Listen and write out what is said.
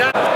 done.